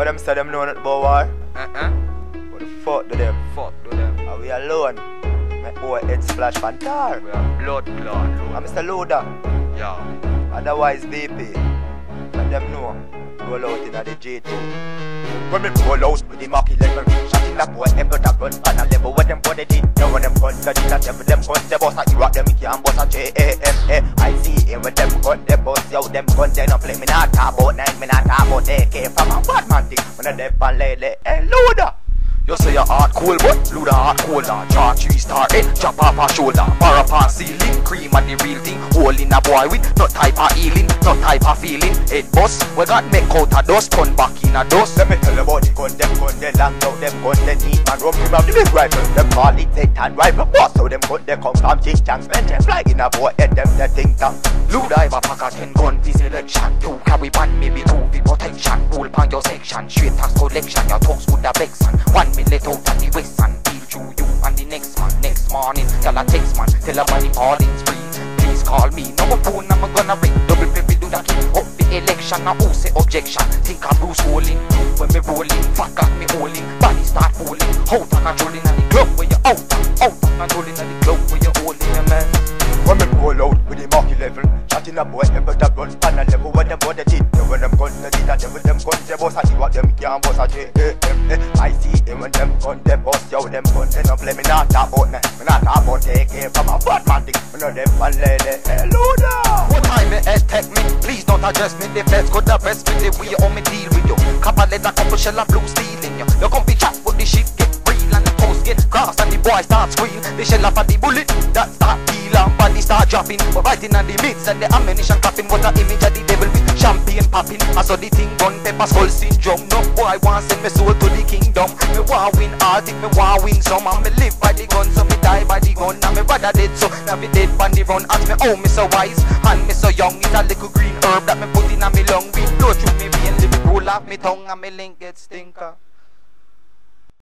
What them say them know nothing about war? Uh-uh. What the fuck do them? Fuck do them. Are we alone? My boy head splash fantar. We are blood clot, I'm. Mr. Loader. Yeah. Otherwise BP. Let them know. Roll out in the G2. When me roll out with the Marky level Shotting that boy ever that run on a level What them body did Now when them gun got it that devil Them gun they boss a rock them can't boss a J-A-M-A I see it when them gun they boss Yo them gun they no play Me not talk about nine Me not talk about AK From a thing When I dep and lay Hey Luda You say your heart cool, but Luda heart colder. Charge three star head, chop off her shoulder. Bar upon ceiling, the real thing. Hole in a boy with no type of healing, no type of feeling. Head bust, we got make out a dust, turn back in a dust. Let me tell you about the gun, them gun, they long now, them gun, they need man, rum him out the big rifle, them call it Satan rifle, boss, so them gun, they come from Chichang, spend them fly in a boy, head them, they think. Luda have a pack of ten gun for selection. You carry one, maybe two for protection. Pull pan your section, straight tax collection. Your talks with a vex. One minute out of the west and deal through you and the next man. Next morning, tell a text man, tell a calling's free. Call me, no phone, I'm gonna ring. Double pay, do that king up the election. Now who say objection? Think I'm Bruce Golding. When me rolling, fuck got me holding. Body start falling. Out of controlling and the glove where you out. Out of controlling and the glove where you holding, yeah, man. When me roll out with the marky level, shotting a boy ever that run on a level, what them body did, you when them gun, they did that devil, them gun, they boss, I see what them can't boss, I J-A-M-A, eh, eh, eh. I see it when them gun, they boss, yo, them gun, they no play, me not talk about me, me not talk about AK from a bad man thing, me know them and lady, hello there. What time it attack me? Please don't address me. The feds could arrest me the way on me deal with you. Couple leather, couple shell and blue steel in you. You come start scream. The shell off of the bullet that start peel and body start dropping. But right in the midst and the ammunition clapping. What a image of the devil with champagne popping. I saw the thing gun pepper skull syndrome. No boy want to send me soul to the kingdom. Me want win all, think me want win some. And me live by the gun, so me die by the gun. Now me brother dead, so now me dead on the run. Ask me how me so wise and me so young. It's a little green herb that me put in a me lung. We blow through me vein, let me roll off me tongue and me link get stinker.